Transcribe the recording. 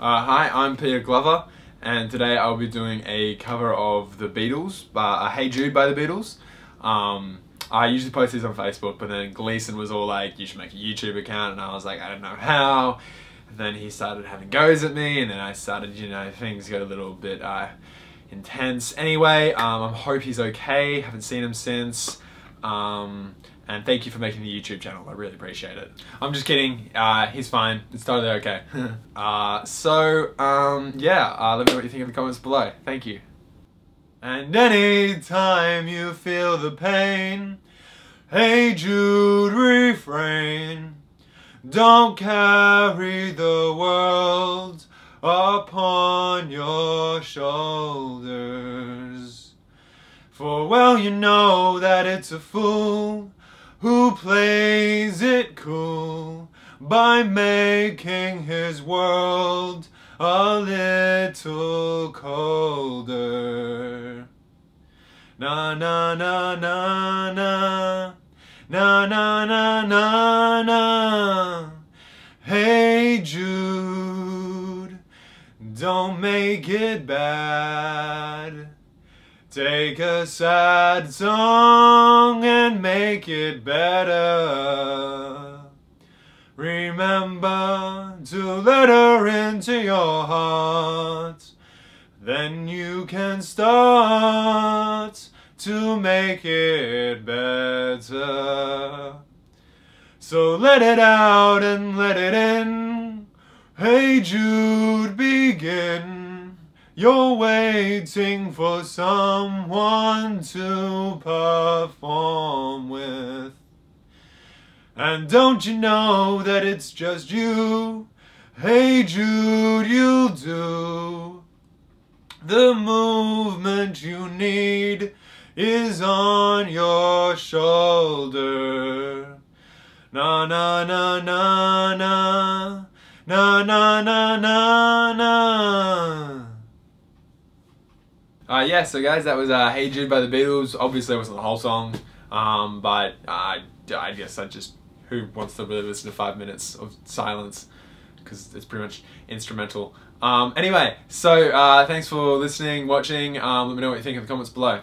Uh, hi, I'm Peter Glover, and today I'll be doing a cover of the Beatles, uh, Hey Jude by the Beatles. Um, I usually post these on Facebook, but then Gleeson was all like, you should make a YouTube account, and I was like, I don't know how. And then he started having goes at me, and then I started, you know, things got a little bit uh, intense. Anyway, um, I hope he's okay, haven't seen him since. Um, and thank you for making the YouTube channel. I really appreciate it. I'm just kidding. Uh, he's fine. It's totally okay. uh, so, um, yeah, uh, let me know what you think in the comments below. Thank you. And anytime you feel the pain, hey Jude, refrain. Don't carry the world upon your shoulders. For well you know that it's a fool who plays it cool by making his world a little colder. Na na na na na na na na na na Hey Jude, don't make it bad. Take a sad song and make it better. Remember to let her into your heart. Then you can start to make it better. So let it out and let it in. Hey Jude, begin. You're waiting for someone to perform with. And don't you know that it's just you? Hey Jude, you'll do. The movement you need is on your shoulder. Na na na na na na na na na na uh, yeah, so guys, that was uh, Hey Jude by the Beatles. Obviously, it wasn't the whole song, um, but uh, I guess I just, who wants to really listen to five minutes of silence? Because it's pretty much instrumental. Um, anyway, so uh, thanks for listening, watching. Um, let me know what you think in the comments below.